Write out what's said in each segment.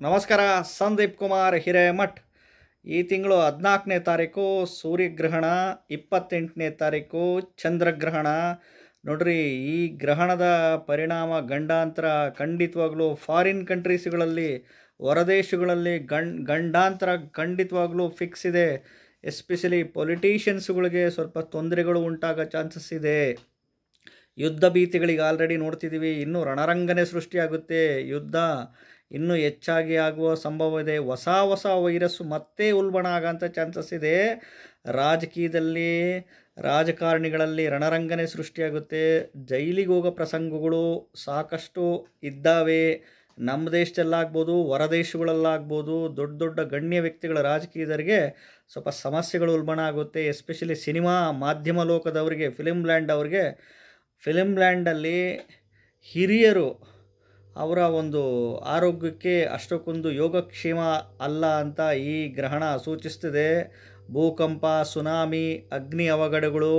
ನಮಸ್ಕಾರ, ಸಂದೀಪ್ ಕುಮಾರ್, ಹಿರೇಮಠ್. ಈ ತಿಂಗಳು ಹದಿನಾಲ್ಕನೇ ತಾರೀಕು, ಸೂರ್ಯಗ್ರಹಣ, ಇಪ್ಪತ್ತೆಂಟನೇ ತಾರೀಕು, ಚಂದ್ರಗ್ರಹಣ. ನೋಡ್ರಿ, ಈ ಗ್ರಹಣದ ಪರಿಣಾಮ ಗಂಡಾಂತರ ಖಂಡಿತವಾಗ್ಲೂ ಫಾರಿನ್ ಕಂಟ್ರೀಸ್ಗಳಲ್ಲಿ ಹೊರದೇಶಗಳಲ್ಲಿ ಗಂಡ್, ಗಂಡಾಂತರ ಖಂಡಿತವಾಗ್ಲೂ ಫಿಕ್ಸ್ ಇದೆ. ಎಸ್ಪೆಷಲಿ ಪೊಲಿಟೀಷಿಯನ್ಸ್ಗಳಿಗೆ ಸ್ವಲ್ಪ ತೊಂದರೆಗಳು ಉಂಟಾಗೋ ಚಾನ್ಸಸ್ ಇದೆ. ಯುದ್ಧ ಭೀತಿಗಳಿಗೆ ಆಲ್ರೆಡಿ ನೋಡ್ತಿದ್ದೀವಿ ಇನ್ನೂ ರಣರಂಗನೆ ಸೃಷ್ಟಿಯಾಗುತ್ತೆ. ಯುದ್ಧ ಇನ್ನೂ ಹೆಚ್ಚಾಗಿ ಆಗುವ ಸಂಭವ ಇದೆ. ಹೊಸ ಹೊಸ ವೈರಸ್ಸು ಮತ್ತೆ ಉಲ್ಬಣ ಆಗೋಂಥ ಚಾನ್ಸಸ್ ಇದೆ. ರಾಜಕೀಯದಲ್ಲಿ, ರಾಜಕಾರಣಿಗಳಲ್ಲಿ ರಣರಂಗನೆ ಸೃಷ್ಟಿಯಾಗುತ್ತೆ. ಜೈಲಿಗೆ ಹೋಗೋ ಪ್ರಸಂಗಗಳು ಸಾಕಷ್ಟು ಇದ್ದಾವೆ. ನಮ್ಮ ದೇಶದಲ್ಲಾಗ್ಬೋದು ಹೊರದೇಶಗಳಲ್ಲಾಗ್ಬೋದು ದೊಡ್ಡ ದೊಡ್ಡ ಗಣ್ಯ ವ್ಯಕ್ತಿಗಳ ರಾಜಕೀಯದವರಿಗೆ ಸ್ವಲ್ಪ ಸಮಸ್ಯೆಗಳು ಉಲ್ಬಣ ಆಗುತ್ತೆ. ಎಸ್ಪೆಷಲಿ ಸಿನಿಮಾ ಮಾಧ್ಯಮ ಲೋಕದವರಿಗೆ ಫಿಲಿಮ್ ಲ್ಯಾಂಡ್ ಅವ್ರಿಗೆ ಫಿಲಿಮ್ ಲ್ಯಾಂಡಲ್ಲಿ ಹಿರಿಯರು ಅವರ ಒಂದು ಆರೋಗ್ಯಕ್ಕೆ ಅಷ್ಟಕ್ಕೊಂದು ಯೋಗಕ್ಷೇಮ ಅಲ್ಲ ಅಂತ ಈ ಗ್ರಹಣ ಸೂಚಿಸ್ತಿದೆ. ಭೂಕಂಪ, ಸುನಾಮಿ, ಅಗ್ನಿ ಅವಘಡಗಳು,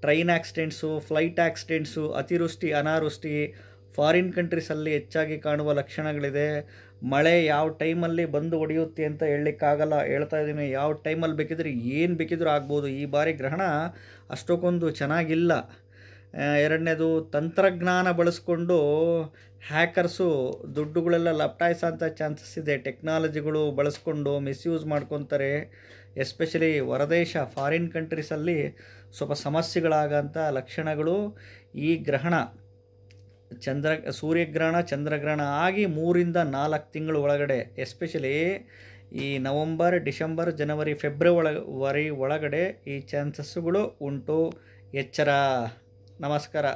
ಟ್ರೈನ್ ಆಕ್ಸಿಡೆಂಟ್ಸು, ಫ್ಲೈಟ್ ಆಕ್ಸಿಡೆಂಟ್ಸು, ಅತಿವೃಷ್ಟಿ, ಅನಾವೃಷ್ಟಿ, ಫಾರಿನ್ ಕಂಟ್ರೀಸಲ್ಲಿ ಹೆಚ್ಚಾಗಿ ಕಾಣುವ ಲಕ್ಷಣಗಳಿದೆ. ಮಳೆ ಯಾವ ಟೈಮಲ್ಲಿ ಬಂದು ಹೊಡೆಯುತ್ತೆ ಅಂತ ಹೇಳಲಿಕ್ಕಾಗಲ್ಲ. ಹೇಳ್ತಾ ಇದ್ದೀನಿ, ಯಾವ ಟೈಮಲ್ಲಿ ಬೇಕಿದ್ರೆ, ಏನು ಬೇಕಿದ್ರೂ ಆಗ್ಬೋದು. ಈ ಬಾರಿ ಗ್ರಹಣ ಅಷ್ಟಕ್ಕೊಂದು ಚೆನ್ನಾಗಿಲ್ಲ. ಎರಡನೇದು ತಂತ್ರಜ್ಞಾನ ಬಳಸ್ಕೊಂಡು ಹ್ಯಾಕರ್ಸು ದುಡ್ಡುಗಳೆಲ್ಲ ಲಪ್ಟಾಯಿಸೋಂಥ ಚಾನ್ಸಸ್ ಇದೆ. ಟೆಕ್ನಾಲಜಿಗಳು ಬಳಸ್ಕೊಂಡು, ಮಿಸ್ಯೂಸ್ ಮಾಡ್ಕೊತಾರೆ. ಎಸ್ಪೆಷಲಿ ಹೊರದೇಶ, ಫಾರಿನ್ ಕಂಟ್ರೀಸಲ್ಲಿ ಸ್ವಲ್ಪ ಸಮಸ್ಯೆಗಳಾಗಂಥ ಲಕ್ಷಣಗಳು. ಈ ಗ್ರಹಣ ಚಂದ್ರ, ಸೂರ್ಯಗ್ರಹಣ, ಚಂದ್ರಗ್ರಹಣ ಆಗಿ ಮೂರಿಂದ ನಾಲ್ಕು ತಿಂಗಳು ಒಳಗಡೆ, ಎಸ್ಪೆಷಲಿ ಈ ನವಂಬರ್, ಡಿಸೆಂಬರ್, ಜನವರಿ, ಫೆಬ್ರವರಿ ಒಳಗಡೆ ಈ ಚಾನ್ಸಸ್ಸುಗಳು ಉಂಟು. ಎಚ್ಚರ. ನಮಸ್ಕಾರ